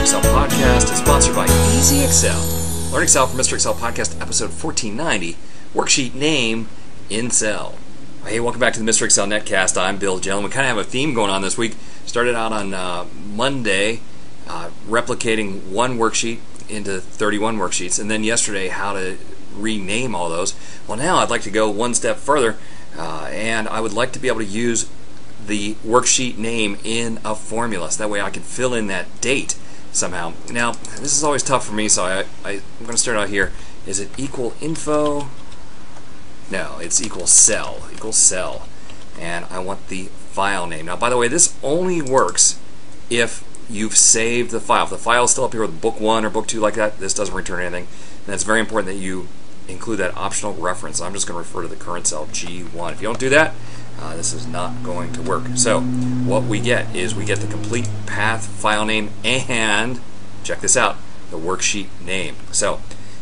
Mr. Excel podcast is sponsored by Easy-XL. Learn Excel from Mr. Excel podcast episode 1490, worksheet name in cell. Hey, welcome back to the Mr. Excel Netcast. I'm Bill Jelen. We kind of have a theme going on this week. Started out on uh, Monday, uh, replicating one worksheet into 31 worksheets, and then yesterday, how to rename all those. Well, now I'd like to go one step further, uh, and I would like to be able to use the worksheet name in a formula. So that way I can fill in that date somehow. Now, this is always tough for me, so I, I, am going to start out here. Is it equal info? No, it's equal cell. Equal cell. And I want the file name. Now, by the way, this only works if you've saved the file. If the file is still up here with book one or book two like that, this doesn't return anything. And it's very important that you include that optional reference. I'm just going to refer to the current cell G1. If you don't do that, uh, this is not going to work. So what we get is we get the complete path file name and, check this out, the worksheet name. So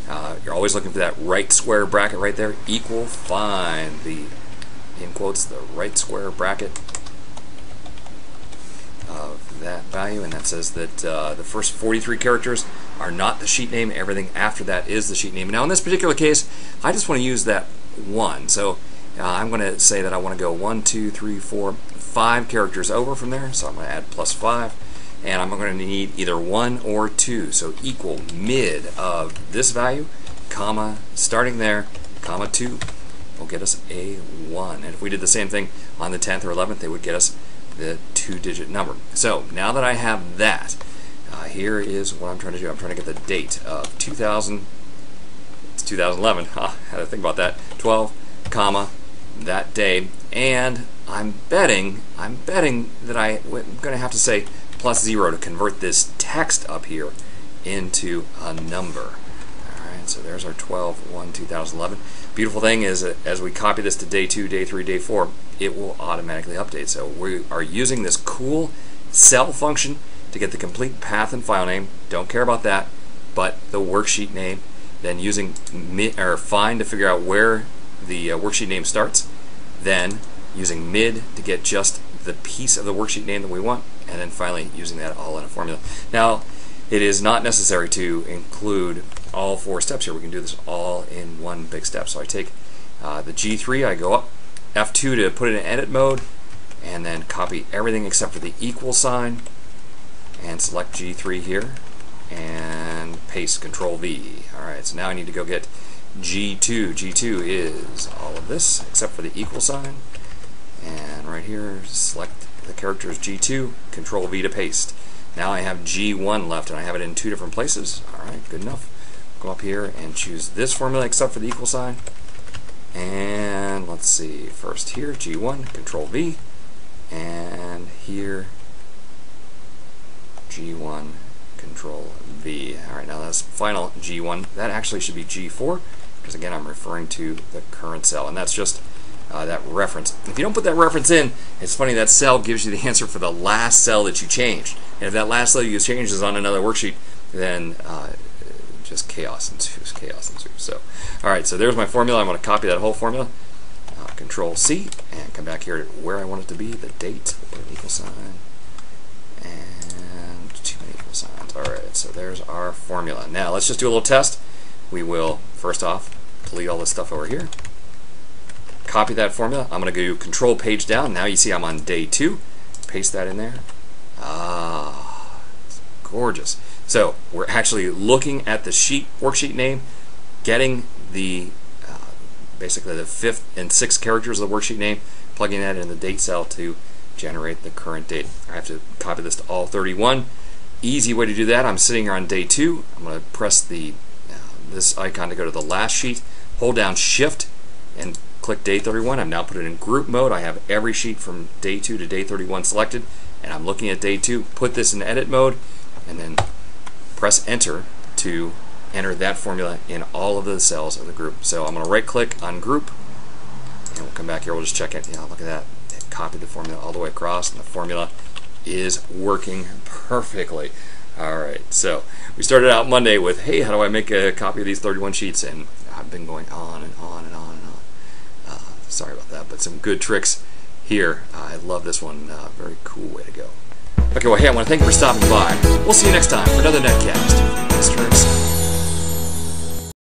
uh, you're always looking for that right square bracket right there, equal, find the, in quotes, the right square bracket of that value, and that says that uh, the first 43 characters are not the sheet name, everything after that is the sheet name. Now in this particular case, I just want to use that one. So uh, I'm going to say that I want to go one, two, three, four, five characters over from there. So I'm going to add plus 5. And I'm going to need either 1 or 2. So equal mid of this value, comma, starting there, comma 2 will get us a 1. And if we did the same thing on the 10th or 11th, they would get us the two-digit number. So now that I have that, uh, here is what I'm trying to do. I'm trying to get the date of 2000. It's 2011. Huh, I had to think about that. 12, comma, that day, and I'm betting, I'm betting that I, am going to have to say plus zero to convert this text up here into a number. Alright, so there's our 12 1 2011. Beautiful thing is that as we copy this to day 2, day 3, day 4, it will automatically update. So we are using this cool cell function to get the complete path and file name. Don't care about that, but the worksheet name. Then using or find to figure out where the uh, worksheet name starts, then using mid to get just the piece of the worksheet name that we want, and then finally using that all in a formula. Now, it is not necessary to include all four steps here. We can do this all in one big step. So I take uh, the G3, I go up F2 to put it in edit mode, and then copy everything except for the equal sign, and select G3 here, and paste Control V. Alright, so now I need to go get G2. G2 is all of this except for the equal sign. And right here, select the characters G2, Control V to paste. Now I have G1 left and I have it in two different places. Alright, good enough. Go up here and choose this formula except for the equal sign. And let's see, first here, G1, Control V. And here, G1, Control V. Alright, now that's final G1. That actually should be G4 because again I'm referring to the current cell and that's just uh, that reference. If you don't put that reference in, it's funny that cell gives you the answer for the last cell that you changed. And if that last cell you changed is on another worksheet, then uh, just chaos ensues. Chaos ensues. So, all right. So there's my formula. I'm going to copy that whole formula. Uh, Control C and come back here to where I want it to be. The date. Put an equal sign and right. So there's our formula. Now let's just do a little test. We will first off delete all this stuff over here. Copy that formula. I'm going to go control page down. Now you see I'm on day two. Paste that in there. Ah, gorgeous. So we're actually looking at the sheet worksheet name, getting the uh, basically the fifth and sixth characters of the worksheet name, plugging that in the date cell to generate the current date. I have to copy this to all 31. Easy way to do that. I'm sitting here on day two. I'm going to press the uh, this icon to go to the last sheet hold down shift and click day 31. I've now put it in group mode. I have every sheet from day 2 to day 31 selected and I'm looking at day 2. Put this in edit mode and then press enter to enter that formula in all of the cells of the group. So I'm going to right click on group and we'll come back here. We'll just check it. Yeah, look at that. Copied the formula all the way across and the formula is working perfectly. All right, so we started out Monday with, hey, how do I make a copy of these 31 sheets? And I've been going on and on and on and on. Uh, sorry about that, but some good tricks here. Uh, I love this one. Uh, very cool way to go. Okay, well, hey, I want to thank you for stopping by. We'll see you next time for another netcast. Mr.